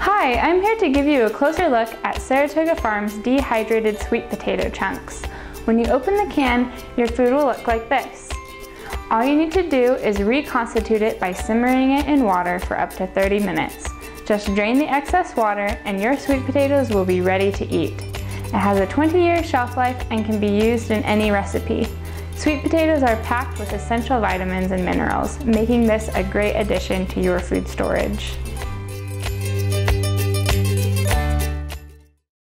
Hi, I'm here to give you a closer look at Saratoga Farms dehydrated sweet potato chunks. When you open the can, your food will look like this. All you need to do is reconstitute it by simmering it in water for up to 30 minutes. Just drain the excess water and your sweet potatoes will be ready to eat. It has a 20 year shelf life and can be used in any recipe. Sweet potatoes are packed with essential vitamins and minerals, making this a great addition to your food storage.